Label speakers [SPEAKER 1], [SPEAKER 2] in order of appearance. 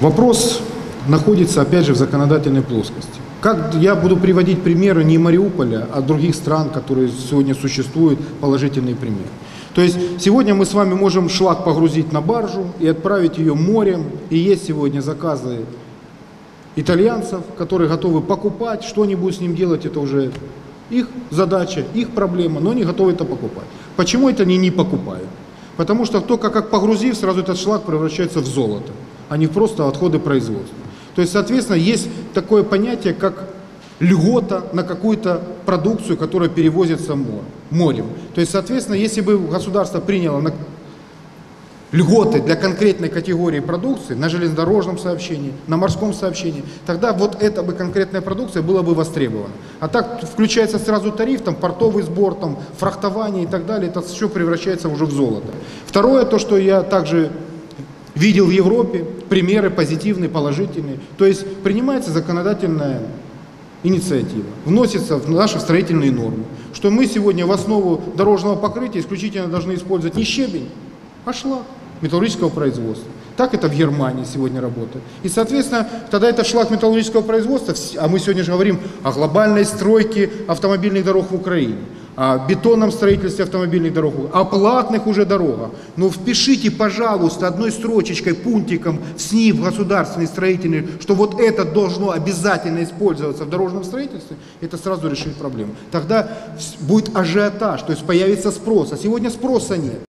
[SPEAKER 1] Вопрос находится, опять же, в законодательной плоскости. Как я буду приводить примеры не Мариуполя, а других стран, которые сегодня существуют, положительные примеры. То есть сегодня мы с вами можем шлак погрузить на баржу и отправить ее морем. И есть сегодня заказы итальянцев, которые готовы покупать, что они будут с ним делать, это уже их задача, их проблема, но они готовы это покупать. Почему это они не покупают? Потому что только как погрузив, сразу этот шлак превращается в золото, а не просто отходы производства. То есть, соответственно, есть такое понятие, как льгота на какую-то продукцию, которая перевозится мор- морем. То есть, соответственно, если бы государство приняло на льготы для конкретной категории продукции на железнодорожном сообщении, на морском сообщении, тогда вот эта бы конкретная продукция была бы востребована. А так включается сразу тариф, там портовый сбор, там фрахтование и так далее, это все превращается уже в золото. Второе, то, что я также видел в Европе, примеры позитивные, положительные. То есть принимается законодательная инициатива, вносится в наши строительные нормы, что мы сегодня в основу дорожного покрытия исключительно должны использовать не щебень, а шлак металлургического производства. Так это в Германии сегодня работает. И, соответственно, тогда это шлак металлургического производства, а мы сегодня же говорим о глобальной стройке автомобильных дорог в Украине, бетонном строительстве автомобильных дорог, о платных уже дорогах. Но впишите, пожалуйста, одной строчечкой, пунктиком в СНИП государственный строительный, что вот это должно обязательно использоваться в дорожном строительстве, это сразу решит проблему. Тогда будет ажиотаж, то есть появится спрос. А сегодня спроса нет.